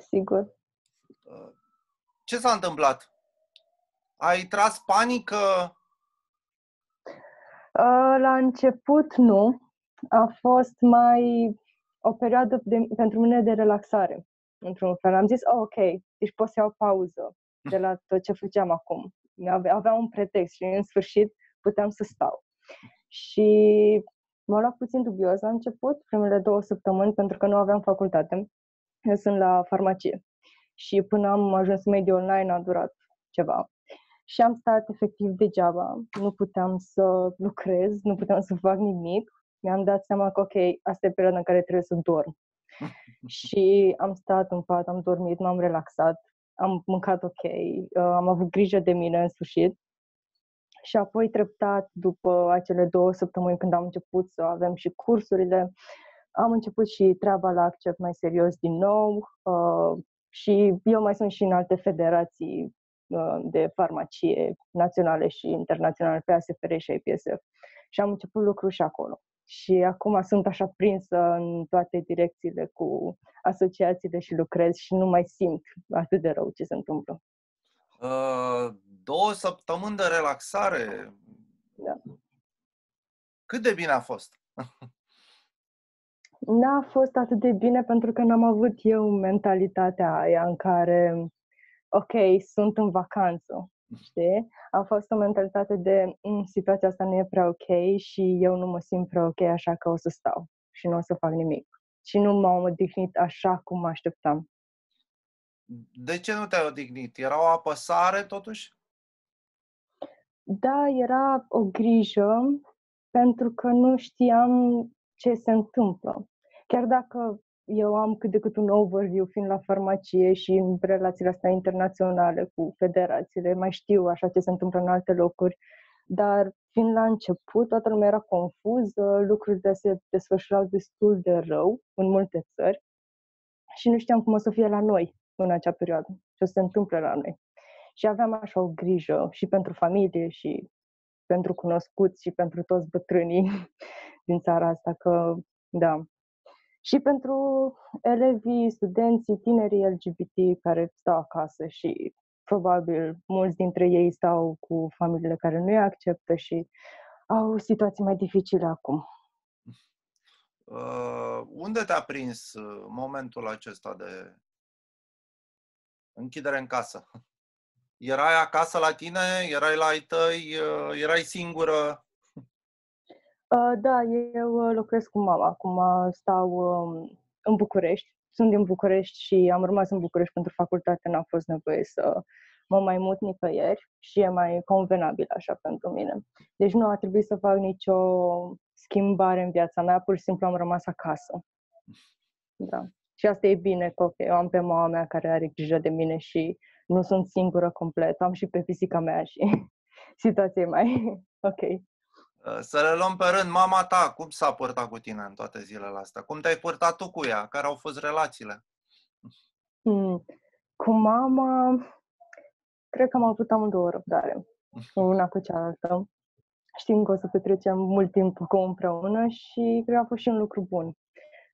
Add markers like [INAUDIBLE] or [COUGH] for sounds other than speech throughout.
sigur. Ce s-a întâmplat? Ai tras panică? Uh, la început nu. A fost mai o perioadă de, pentru mine de relaxare, într-un fel. Am zis, oh, ok, deci pot să iau pauză de la tot ce făceam acum. Aveam un pretext și în sfârșit puteam să stau. Și m-a luat puțin dubios la început, primele două săptămâni, pentru că nu aveam facultate. Eu sunt la farmacie. Și până am ajuns în mediul online a durat ceva. Și am stat efectiv degeaba. Nu puteam să lucrez, nu puteam să fac nimic. Mi-am dat seama că, ok, asta e perioada în care trebuie să dorm. [LAUGHS] și am stat în pat, am dormit, m-am relaxat, am mâncat ok, uh, am avut grijă de mine în sfârșit. Și apoi treptat, după acele două săptămâni când am început să avem și cursurile, am început și treaba la accept mai serios din nou uh, și eu mai sunt și în alte federații uh, de farmacie naționale și internaționale pe ASFR și IPSF. Și am început lucruri și acolo. Și acum sunt așa prinsă în toate direcțiile cu asociațiile și lucrez și nu mai simt atât de rău ce se întâmplă. Uh, două săptămâni de relaxare. Da. Cât de bine a fost? [LAUGHS] N-a fost atât de bine pentru că n-am avut eu mentalitatea aia în care, ok, sunt în vacanță, știi? A fost o mentalitate de mm, situația asta nu e prea ok și eu nu mă simt prea ok, așa că o să stau și nu o să fac nimic. Și nu m-am odihnit așa cum mă așteptam. De ce nu te-ai odihnit? Era o apăsare totuși? Da, era o grijă pentru că nu știam ce se întâmplă. Chiar dacă eu am cât de cât un overview fiind la farmacie și în relațiile astea internaționale cu federațiile, mai știu așa ce se întâmplă în alte locuri, dar fiind la început, toată lumea era confuză, lucrurile se desfășurau destul de rău în multe țări și nu știam cum o să fie la noi în acea perioadă, ce o să se întâmple la noi. Și aveam așa o grijă și pentru familie și pentru cunoscuți și pentru toți bătrânii [LAUGHS] din țara asta, că, da, și pentru elevii, studenții, tinerii LGBT care stau acasă și probabil mulți dintre ei stau cu familiile care nu îi acceptă și au situații mai dificile acum. Uh, unde te-a prins uh, momentul acesta de închidere în casă? Erai acasă la tine? Erai la ai tăi? Uh, erai singură? Uh, da, eu uh, locuiesc cu mama. Acum stau um, în București. Sunt din București și am rămas în București pentru facultate. N-a fost nevoie să mă mai mut nicăieri și e mai convenabil așa pentru mine. Deci nu a trebuit să fac nicio schimbare în viața mea, pur și simplu am rămas acasă. Da. Și asta e bine, că okay, eu am pe mama mea care are grijă de mine și nu sunt singură complet. Am și pe fizica mea și [LAUGHS] situația e mai [LAUGHS] ok. Uh, să le luăm pe rând. Mama ta, cum s-a purtat cu tine în toate zilele astea? Cum te-ai purtat tu cu ea? Care au fost relațiile? Hmm. Cu mama, cred că am avut amândouă răbdare, [LAUGHS] una cu cealaltă. Știm că o să petrecem mult timp cu împreună și cred că a fost și un lucru bun.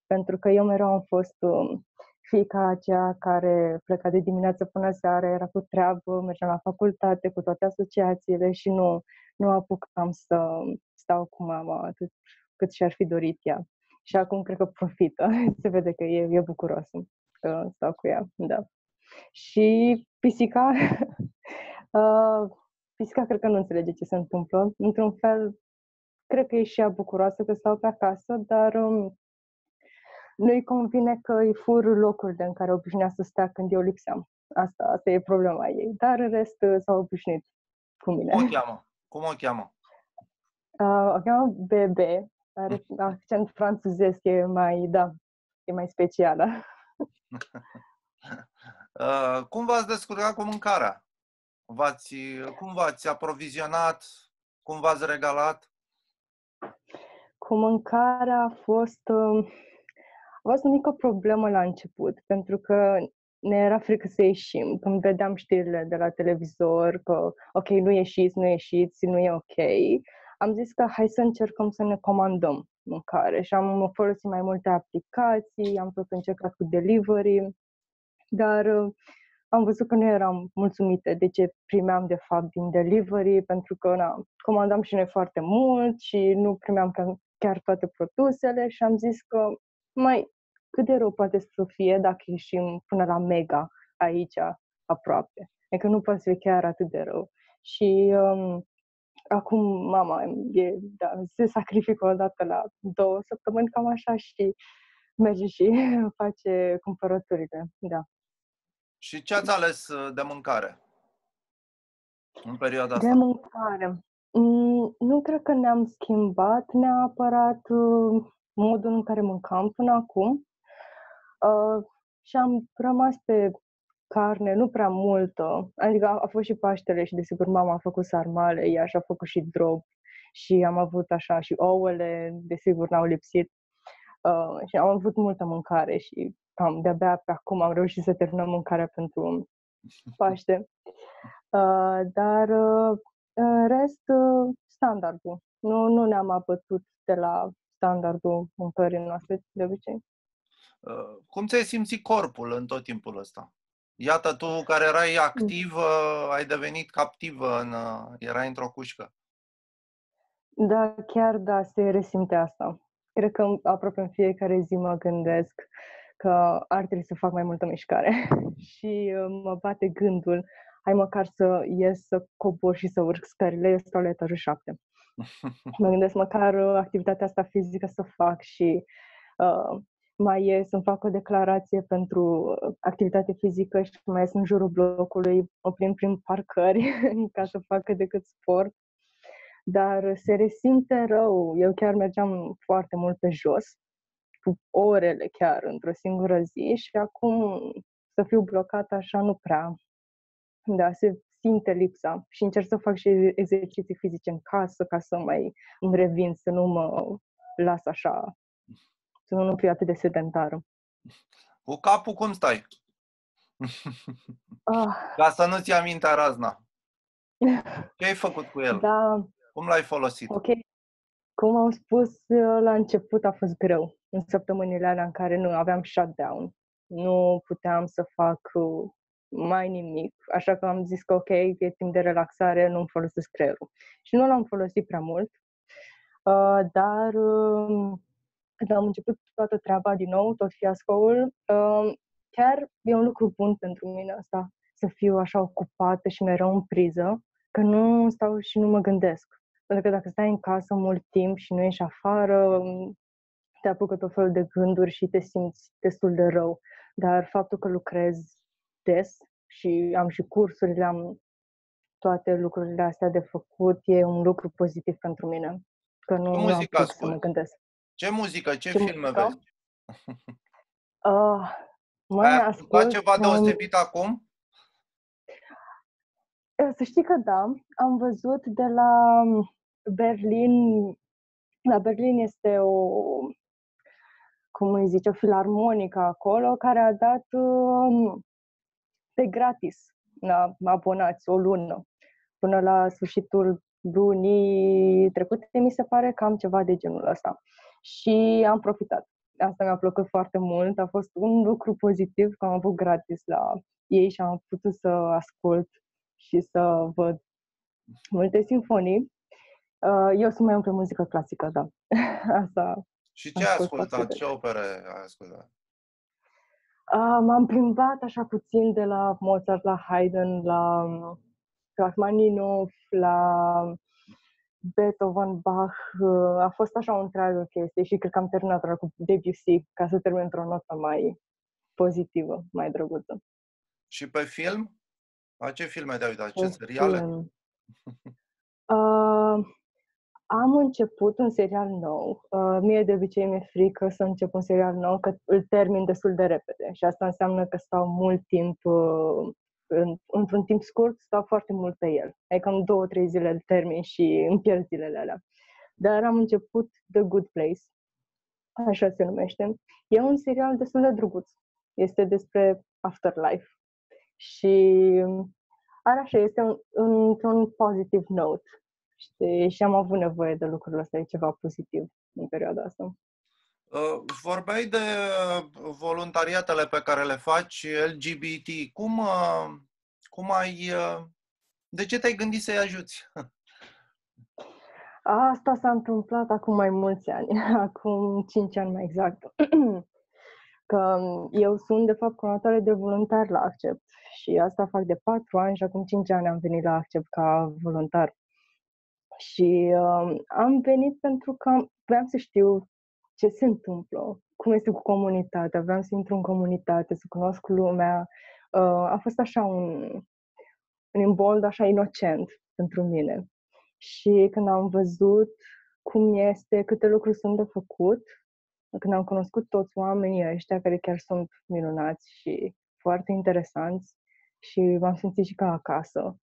Pentru că eu mereu am fost um, fica aceea care pleca de dimineață până seara, era cu treabă, mergeam la facultate cu toate asociațiile și nu, nu apucam să stau cu mama atât cât și-ar fi dorit ea. Și acum cred că profită, [LAUGHS] se vede că e, e bucuroasă că stau cu ea, da. Și pisica, [LAUGHS] uh, pisica cred că nu înțelege ce se întâmplă. Într-un fel, cred că e și ea bucuroasă că stau pe acasă, dar um, nu-i convine că îi fur locurile în care obișnuia să stea când eu lipseam. Asta, asta e problema ei. Dar în rest s-au obișnuit cu mine. Cum o cheamă? Cum o cheamă? Uh, o cheamă Bebe. Are accent franțuzesc, e mai, da, e mai specială. [LAUGHS] uh, cum v-ați descurcat cu mâncarea? V-ați, cum v-ați aprovizionat? Cum v-ați regalat? Cu mâncarea a fost... Uh, a fost o mică problemă la început, pentru că ne era frică să ieșim. Când vedeam știrile de la televizor că, ok, nu ieșiți, nu ieșiți, nu e ok, am zis că hai să încercăm să ne comandăm mâncare și am folosit mai multe aplicații, am tot încercat cu delivery dar uh, am văzut că nu eram mulțumită de ce primeam de fapt din delivery, pentru că na, comandam și noi foarte mult și nu primeam chiar toate produsele și am zis că mai cât de rău poate să fie dacă ieșim până la mega aici aproape. Adică nu poate să fie chiar atât de rău. Și um, acum mama e, da, se sacrifică o dată la două săptămâni, cam așa, și merge și [LAUGHS] face cumpărăturile, da. Și ce ați ales uh, de mâncare în perioada asta? De mâncare. Mm, nu cred că ne-am schimbat neapărat uh, modul în care mâncam până acum. Uh, și am rămas pe carne, nu prea multă. Adică a, a fost și Paștele și desigur mama a făcut sarmale, ea și-a făcut și drop și am avut așa și ouăle, desigur n-au lipsit. Uh, și am avut multă mâncare și cam de-abia pe acum am reușit să terminăm mâncarea pentru Paște. Uh, dar uh, în rest, uh, standardul. Nu, nu ne-am abătut de la standardul mâncării noastre de obicei. Uh, cum ți-ai simțit corpul în tot timpul ăsta? Iată, tu care erai activ, mm. ai devenit captivă, în, uh, erai într-o cușcă. Da, chiar da, se resimte asta. Cred că aproape în fiecare zi mă gândesc că ar trebui să fac mai multă mișcare [LAUGHS] și uh, mă bate gândul, hai măcar să ies, să cobor și să urc scările, eu stau la etajul 7. [LAUGHS] mă gândesc măcar activitatea asta fizică să fac și uh, mai ies, să fac o declarație pentru uh, activitate fizică și mai ies în jurul blocului, mă prin prin parcări [LAUGHS] ca să facă decât sport. Dar se resimte rău. Eu chiar mergeam foarte mult pe jos, cu orele chiar într-o singură zi și acum să fiu blocată așa nu prea. Da, se simte lipsa și încerc să fac și exerciții fizice în casă ca să mai îmi revin, să nu mă las așa să nu fiu atât de sedentară. Cu capul cum stai? Ah. Ca să nu-ți aminte razna. [LAUGHS] Ce ai făcut cu el? Da. Cum l-ai folosit? Ok. Cum am spus la început, a fost greu. În săptămânile alea în care nu aveam shutdown. Nu puteam să fac uh, mai nimic. Așa că am zis că ok, e timp de relaxare, nu-mi folosesc creierul. Și nu l-am folosit prea mult. Uh, dar uh, când am început toată treaba din nou, tot fiascoul, um, chiar e un lucru bun pentru mine asta, să fiu așa ocupată și mereu în priză, că nu stau și nu mă gândesc. Pentru că dacă stai în casă mult timp și nu ești afară, te apucă tot felul de gânduri și te simți destul de rău. Dar faptul că lucrez des și am și cursurile, am toate lucrurile astea de făcut, e un lucru pozitiv pentru mine. Că nu, nu am să mă gândesc. Ce muzică, ce, ce filme muzică? vezi? Uh, mai Ai ascult ceva deosebit um, acum? Uh, să știi că da, am văzut de la Berlin, la Berlin este o, cum îi zice, o filarmonică acolo care a dat um, pe gratis la abonați o lună până la sfârșitul lunii trecute, mi se pare cam ceva de genul ăsta și am profitat. Asta mi-a plăcut foarte mult. A fost un lucru pozitiv că am avut gratis la ei și am putut să ascult și să văd multe simfonii. Uh, eu sunt mai mult pe muzică clasică, da. [LAUGHS] Asta și ce ai ascultat? Ce opere ai ascultat? Uh, m-am plimbat așa puțin de la Mozart la Haydn, la Rachmaninov, la Beethoven, Bach, uh, a fost așa o întreagă chestie și cred că am terminat cu Debussy ca să termin într-o notă mai pozitivă, mai drăguță. Și pe film? La ce filme te-ai uitat? Ce seriale? [LAUGHS] uh, am început un serial nou. Uh, mie de obicei mi-e frică să încep un serial nou, că îl termin destul de repede și asta înseamnă că stau mult timp uh, în, într-un timp scurt stau foarte mult pe el. Adică în două, trei zile îl termin și îmi pierd zilele alea. Dar am început The Good Place, așa se numește. E un serial destul de drăguț. Este despre afterlife. Și are așa, este un, într-un positive note. Știi? Și am avut nevoie de lucrul ăsta, e ceva pozitiv în perioada asta. Uh, vorbeai de voluntariatele pe care le faci LGBT. Cum, uh, cum ai... Uh, de ce te-ai gândit să-i ajuți? [LAUGHS] Asta s-a întâmplat acum mai mulți ani, [LAUGHS] acum 5 ani mai exact. [CLEARS THROAT] Că eu sunt, de fapt, conatoare de voluntar la Accept și asta fac de 4 ani și acum 5 ani am venit la Accept ca voluntar. Și uh, am venit pentru că vreau să știu ce se întâmplă, cum este cu comunitatea, vreau să intru în comunitate, să cunosc lumea. Uh, a fost așa un, un imbold așa inocent pentru mine. Și când am văzut cum este, câte lucruri sunt de făcut, când am cunoscut toți oamenii ăștia care chiar sunt minunați și foarte interesanți și m-am simțit și ca acasă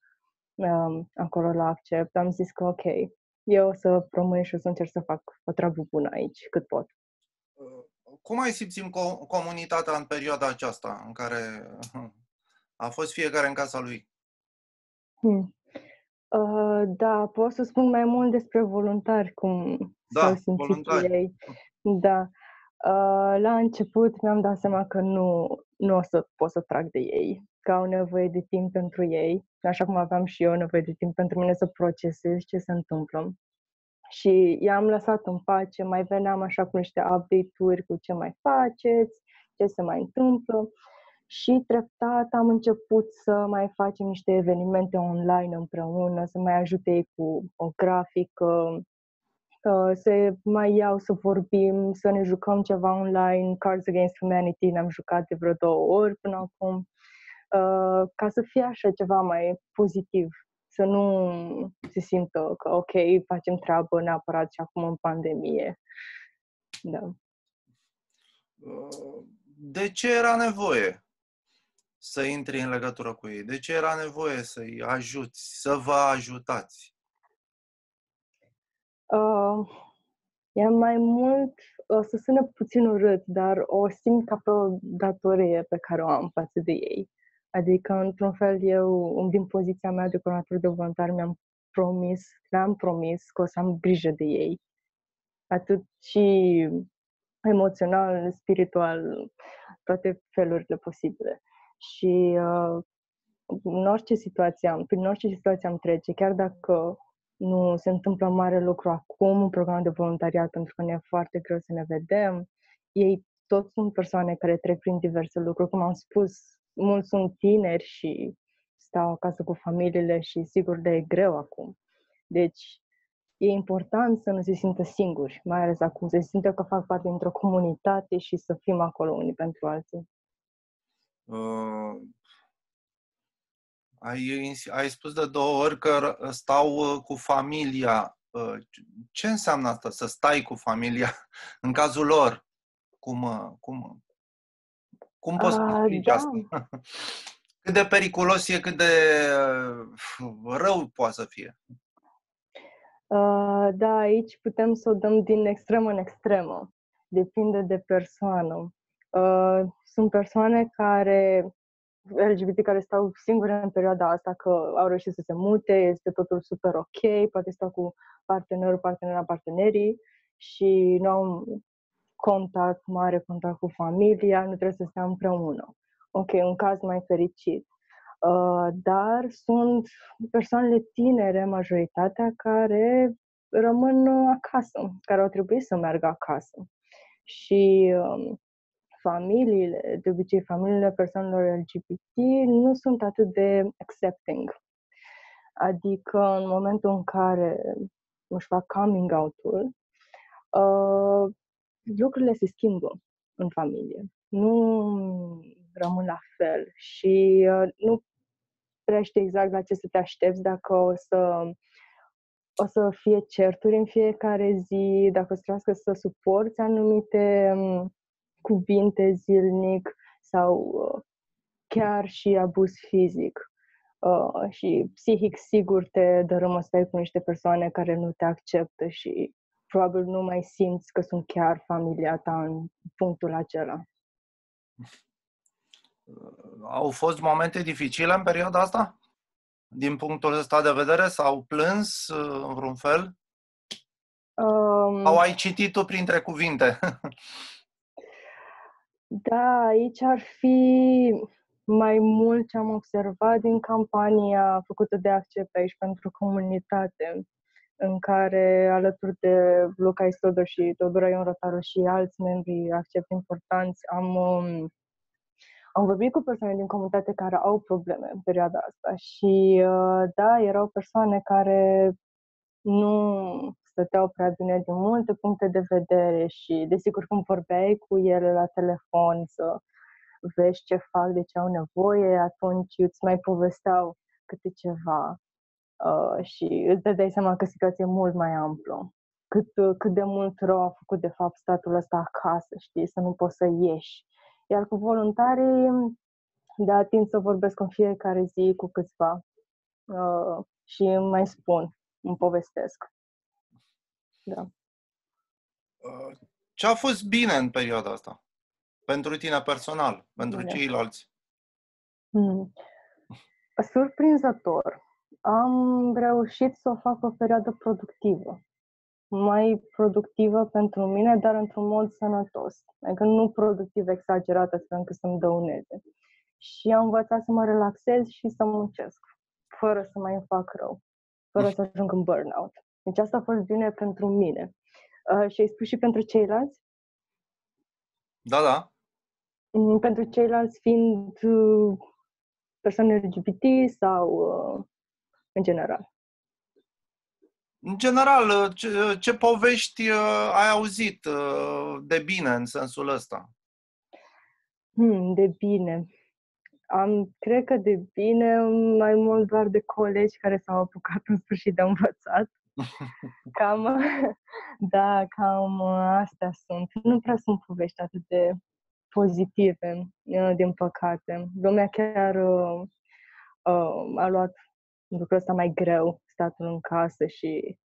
um, acolo la Accept, am zis că ok, eu o să rămân și o să încerc să fac o treabă bună aici, cât pot. Cum ai simțit comunitatea în perioada aceasta în care a fost fiecare în casa lui? Hmm. Uh, da, pot să spun mai mult despre voluntari, cum da, s-au simțit voluntari. ei. Da. Uh, la început mi-am dat seama că nu, nu o să pot să trag de ei, că au nevoie de timp pentru ei, așa cum aveam și eu nevoie de timp pentru mine să procesez ce se întâmplă. Și i-am lăsat în pace, mai veneam așa cu niște update-uri cu ce mai faceți, ce se mai întâmplă și treptat am început să mai facem niște evenimente online împreună, să mai ajute ei cu o grafică, să mai iau să vorbim, să ne jucăm ceva online, Cards Against Humanity, ne-am jucat de vreo două ori până acum, uh, ca să fie așa ceva mai pozitiv, să nu se simtă că ok, facem treabă neapărat și acum în pandemie. Da. Uh, de ce era nevoie să intri în legătură cu ei? De ce era nevoie să-i ajuți, să vă ajutați? Uh, e mai mult, o să sună puțin urât, dar o simt ca pe o datorie pe care o am față de ei. Adică, într-un fel, eu, din poziția mea de coordonator de voluntar, mi-am promis, le-am promis că o să am grijă de ei. Atât și emoțional, spiritual, toate felurile posibile. Și uh, în orice situație am, prin orice situație am trece, chiar dacă nu se întâmplă mare lucru acum în program de voluntariat pentru că ne e foarte greu să ne vedem. Ei toți sunt persoane care trec prin diverse lucruri. Cum am spus, mulți sunt tineri și stau acasă cu familiile și sigur de e greu acum. Deci e important să nu se simtă singuri, mai ales acum, să se simtă că fac parte dintr-o comunitate și să fim acolo unii pentru alții. Uh, ai, ai spus de două ori că stau uh, cu familia. Uh, ce înseamnă asta, să stai cu familia [LAUGHS] în cazul lor? Cum, uh, cum, cum poți să explici da. asta? [LAUGHS] Cât de periculos e, cât de rău poate să fie? Uh, da, aici putem să o dăm din extremă în extremă. Depinde de persoană. Uh, sunt persoane care LGBT care stau singure în perioada asta, că au reușit să se mute, este totul super ok, poate stau cu partenerul, partenera, partenerii și nu au contact, mare contact cu familia, nu trebuie să stea împreună. Ok, un caz mai fericit. Uh, dar sunt persoanele tinere, majoritatea, care rămân acasă, care au trebuit să meargă acasă. Și uh, familiile, de obicei familiile persoanelor LGBT, nu sunt atât de accepting. Adică în momentul în care își fac coming out-ul, uh, lucrurile se schimbă în familie. Nu rămân la fel și uh, nu prea știi exact la ce să te aștepți dacă o să o să fie certuri în fiecare zi, dacă o să trebuiască să suporți anumite um, cuvinte zilnic sau uh, chiar și abuz fizic. Uh, și psihic sigur te dărâmă să cu niște persoane care nu te acceptă și probabil nu mai simți că sunt chiar familia ta în punctul acela. Au fost momente dificile în perioada asta? Din punctul ăsta de vedere? S-au plâns uh, în vreun fel? Uh, Um, Sau ai citit tu printre cuvinte? [LAUGHS] da, aici ar fi mai mult ce am observat din campania făcută de Accept aici pentru comunitate, în care, alături de Luca Istodor și Teodora Ion Rotaru și alți membri Accept importanți, am, um, am vorbit cu persoane din comunitate care au probleme în perioada asta și, uh, da, erau persoane care nu stăteau prea bine din multe puncte de vedere și, desigur, când vorbeai cu ele la telefon să vezi ce fac, de ce au nevoie, atunci îți mai povesteau câte ceva uh, și îți dădeai seama că situația e mult mai amplă. Cât, uh, cât de mult rău a făcut, de fapt, statul ăsta acasă, știi, să nu poți să ieși. Iar cu voluntarii, da, tind să vorbesc în fiecare zi cu câțiva uh, și îmi mai spun, îmi povestesc. Da. Uh, ce a fost bine în perioada asta? Pentru tine personal, pentru bine. ceilalți? Hmm. Surprinzător. Am reușit să o fac o perioadă productivă. Mai productivă pentru mine, dar într-un mod sănătos. Adică nu productiv exagerat astfel încât să-mi dăuneze. Și am învățat să mă relaxez și să muncesc, fără să mai îmi fac rău, fără să ajung în burnout. Deci asta a fost bine pentru mine. Uh, și ai spus și pentru ceilalți? Da, da. Mm, pentru ceilalți fiind uh, persoane LGBT sau uh, în general? În general, uh, ce, ce povești uh, ai auzit uh, de bine în sensul ăsta? Hmm, de bine. Am, cred că de bine mai mult doar de colegi care s-au apucat în sfârșit de învățat. [LAUGHS] Cam, [LAUGHS] da, cam astea sunt. Nu prea sunt povești atât de pozitive, uh, din păcate. Lumea chiar uh, uh, a luat lucrul ăsta mai greu, statul în casă și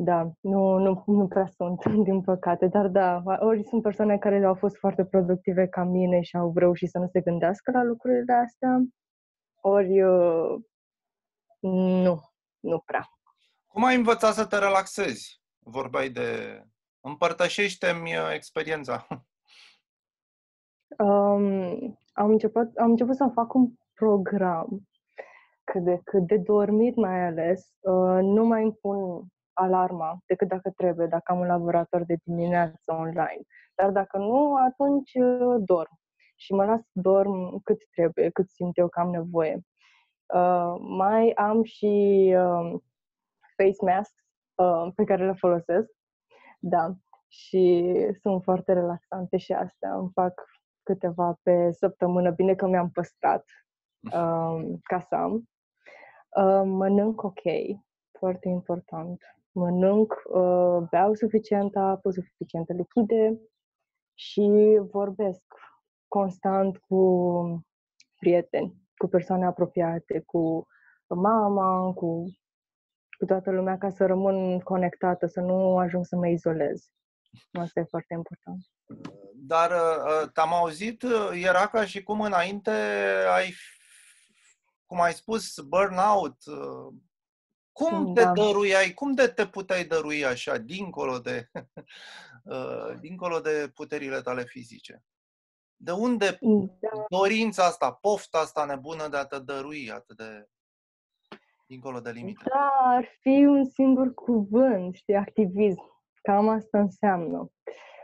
da, nu, nu, nu prea sunt, [LAUGHS] din păcate, dar da, ori sunt persoane care au fost foarte productive ca mine și au reușit să nu se gândească la lucrurile astea, ori uh, nu, nu prea. Cum ai învățat să te relaxezi? Vorbai de... Împărtășește-mi uh, experiența. [LAUGHS] Um, am, început, am început să fac un program cât de cât de dormit mai ales. Uh, nu mai îmi pun alarma decât dacă trebuie, dacă am un laborator de dimineață online. Dar dacă nu, atunci uh, dorm. Și mă las dorm cât trebuie, cât simt eu că am nevoie. Uh, mai am și uh, face masks uh, pe care le folosesc. Da. Și sunt foarte relaxante și astea. Îmi fac câteva pe săptămână. Bine că mi-am păstrat um, ca să am. Uh, mănânc ok, foarte important. Mănânc, uh, beau suficientă apă, suficientă lichide și vorbesc constant cu prieteni, cu persoane apropiate, cu mama, cu, cu toată lumea ca să rămân conectată, să nu ajung să mă izolez. Asta e foarte important. Dar uh, uh, te-am auzit, uh, era ca și cum înainte ai, cum ai spus, burnout. Cum da. te dăruiai, cum de te puteai dărui așa, dincolo de, [LAUGHS] dincolo de puterile tale fizice? De unde da. dorința asta, pofta asta nebună de a te dărui atât de dincolo de limite? Da, ar fi un singur cuvânt, știi, activism. Cam asta înseamnă.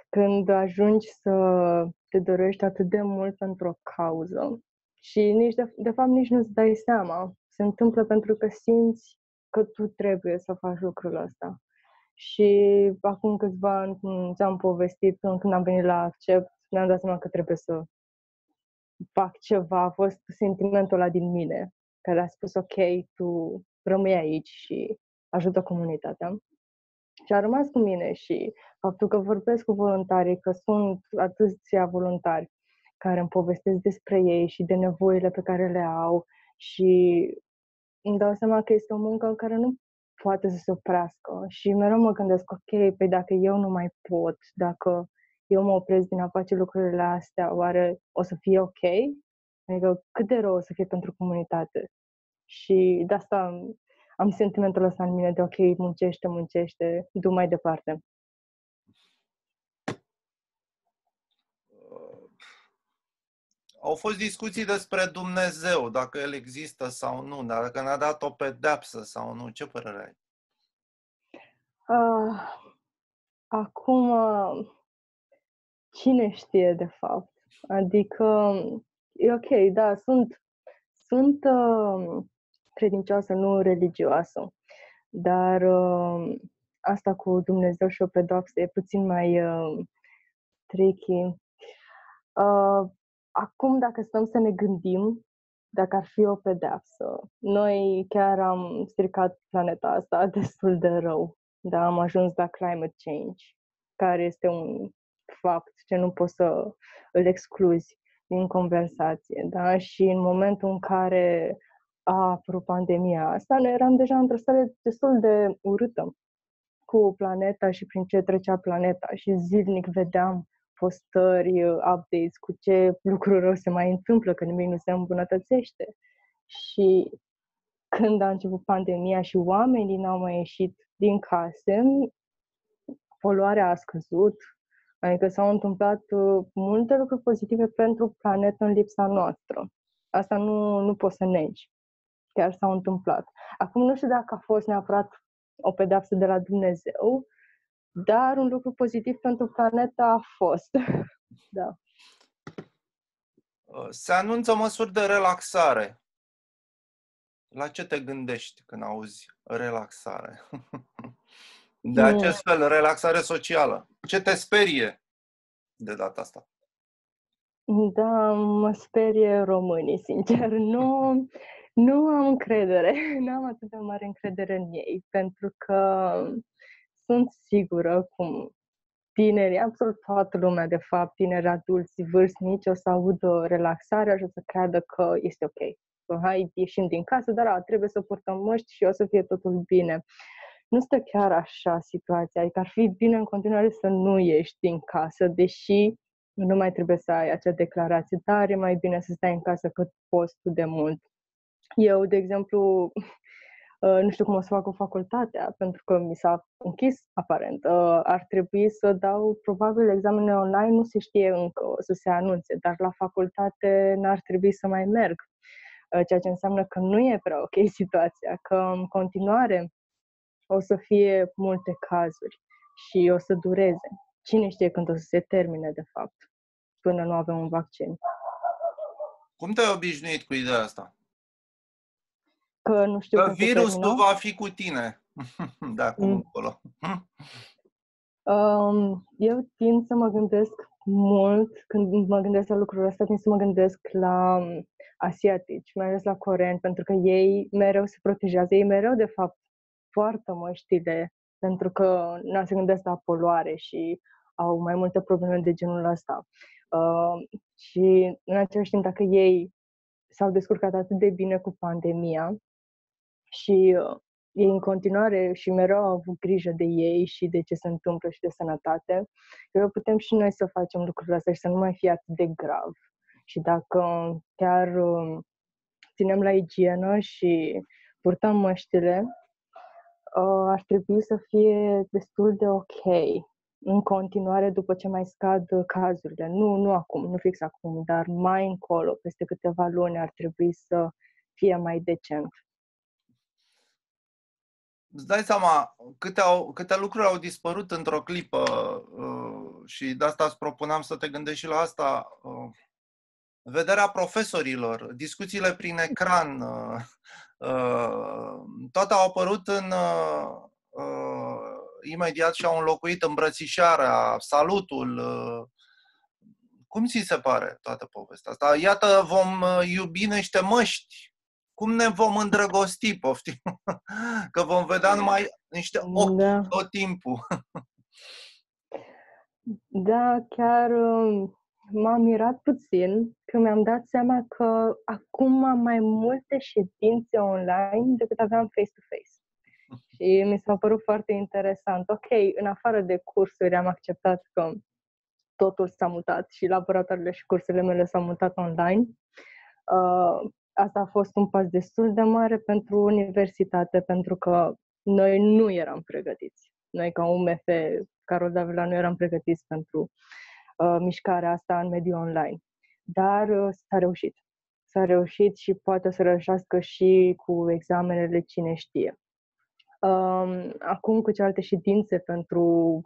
Când ajungi să te dorești atât de mult pentru o cauză și nici de, de fapt nici nu-ți dai seama. Se întâmplă pentru că simți că tu trebuie să faci lucrul ăsta. Și acum câțiva ani ți-am povestit, când am venit la Accept, mi-am dat seama că trebuie să fac ceva. A fost sentimentul ăla din mine, care a spus, ok, tu rămâi aici și ajută comunitatea. Și a rămas cu mine și faptul că vorbesc cu voluntarii, că sunt atâția voluntari care îmi povestesc despre ei și de nevoile pe care le au și îmi dau seama că este o muncă în care nu poate să se oprească și mereu mă gândesc, ok, păi dacă eu nu mai pot, dacă eu mă opresc din a face lucrurile astea, oare o să fie ok? Adică cât de rău o să fie pentru comunitate? Și de asta am sentimentul ăsta în mine de ok, muncește, muncește, du mai departe. Au fost discuții despre Dumnezeu, dacă El există sau nu, dacă ne-a dat o pedepsă sau nu. Ce părere ai? Uh, acum, cine știe de fapt? Adică, e ok, da, sunt, sunt uh, credincioasă, nu religioasă, dar uh, asta cu Dumnezeu și o pedapsă e puțin mai uh, tricky. Uh, acum, dacă stăm să ne gândim, dacă ar fi o pedeapsă, noi chiar am stricat planeta asta [LAUGHS] destul de rău. Da, am ajuns la climate change, care este un fapt ce nu poți să îl excluzi din conversație. Da? Și în momentul în care a apărut pandemia asta, noi eram deja într-o stare destul de urâtă cu planeta și prin ce trecea planeta și zilnic vedeam postări, updates cu ce lucruri rău se mai întâmplă, că nimic nu se îmbunătățește. Și când a început pandemia și oamenii n-au mai ieșit din case, poluarea a scăzut, adică s-au întâmplat uh, multe lucruri pozitive pentru planetă în lipsa noastră. Asta nu, nu poți să negi. Chiar s-au întâmplat. Acum nu știu dacă a fost neapărat o pedeapsă de la Dumnezeu, dar un lucru pozitiv pentru planetă a fost. [LAUGHS] da. Uh, se anunță măsuri de relaxare. La ce te gândești când auzi relaxare? [LAUGHS] De acest fel, relaxare socială. Ce te sperie de data asta? Da, mă sperie românii, sincer. Nu, nu am încredere. [LAUGHS] Nu am atât de mare încredere în ei, pentru că sunt sigură cum tinerii, absolut toată lumea, de fapt, tineri, adulți, vârstnici, o să audă relaxarea și o să creadă că este ok. Că hai, ieșim din casă, dar a, trebuie să purtăm măști și o să fie totul bine. Nu stă chiar așa situația, adică ar fi bine în continuare să nu ieși din casă, deși nu mai trebuie să ai acea declarație, dar e mai bine să stai în casă cât poți tu de mult. Eu, de exemplu, Uh, nu știu cum o să fac cu facultatea, pentru că mi s-a închis aparent. Uh, ar trebui să dau probabil examene online, nu se știe încă, o să se anunțe, dar la facultate n-ar trebui să mai merg. Uh, ceea ce înseamnă că nu e prea ok [LAUGHS] situația, că în continuare o să fie multe cazuri și o să dureze. Cine știe când o să se termine, de fapt, până nu avem un vaccin. Cum te-ai obișnuit cu ideea asta? Că nu știu că virusul va fi cu tine [LAUGHS] de acum mm. încolo. Um, eu tind să mă gândesc mult, când mă gândesc la lucrurile astea, tind să mă gândesc la um, asiatici, mai ales la coreeni, pentru că ei mereu se protejează, ei mereu, de fapt, poartă măștile, pentru că nu se gândesc la poluare și au mai multe probleme de genul ăsta. Uh, și, în același timp, dacă ei s-au descurcat atât de bine cu pandemia, și uh, ei în continuare și mereu au avut grijă de ei și de ce se întâmplă și de sănătate, cred că putem și noi să facem lucrurile astea și să nu mai fie atât de grav. Și dacă chiar uh, ținem la igienă și purtăm măștile, uh, ar trebui să fie destul de ok în continuare după ce mai scad cazurile. Nu, nu acum, nu fix acum, dar mai încolo, peste câteva luni, ar trebui să fie mai decent îți dai seama câte, au, câte lucruri au dispărut într-o clipă uh, și de asta îți propuneam să te gândești și la asta. Uh, vederea profesorilor, discuțiile prin ecran, uh, uh, toate au apărut în uh, uh, imediat și au înlocuit îmbrățișarea, salutul. Uh, cum ți se pare toată povestea asta? Iată, vom uh, iubi niște măști cum ne vom îndrăgosti, poftim? [LAUGHS] Că vom vedea numai niște ochi da. tot timpul. [LAUGHS] Da, chiar um, m-am mirat puțin că mi-am dat seama că acum am mai multe ședințe online decât aveam face-to-face. [LAUGHS] Și mi s-a părut foarte interesant. Ok, în afară de cursuri am acceptat că totul s-a mutat și laboratoarele și cursurile mele s-au mutat online. Uh, asta a fost un pas destul de mare pentru universitate, pentru că noi nu eram pregătiți. Noi, ca UMF, Carol Davila, nu eram pregătiți pentru uh, mișcarea asta în mediul online. Dar uh, s-a reușit. S-a reușit și poate să reușească și cu examenele, cine știe. Uh, acum cu celelalte ședințe pentru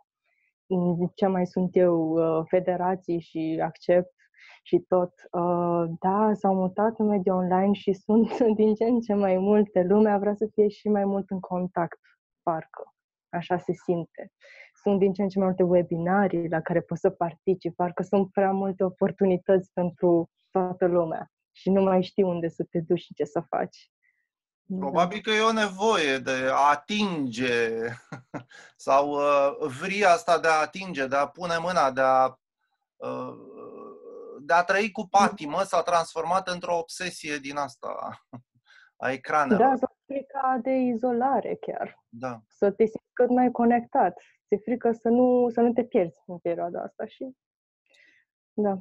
ce mai sunt eu, uh, federații și accept și tot, uh, da, s-au mutat în mediul online și [LAUGHS] sunt din ce în ce mai multe. Lumea vrea să fie și mai mult în contact, parcă. Așa se simte. Sunt din ce în ce mai multe webinarii la care poți să participi, parcă sunt prea multe oportunități pentru toată lumea și nu mai știi unde să te duci și ce să faci. Probabil că e o nevoie de a atinge [LAUGHS] sau uh, vria asta de a atinge, de a pune mâna, de a, uh, de a trăi cu patimă s-a transformat într-o obsesie din asta a ecranelor. Da, sau frica de izolare chiar. Da. Să te simți cât mai conectat. Ți-e frică să nu, să nu te pierzi în perioada asta și... Da.